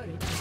turret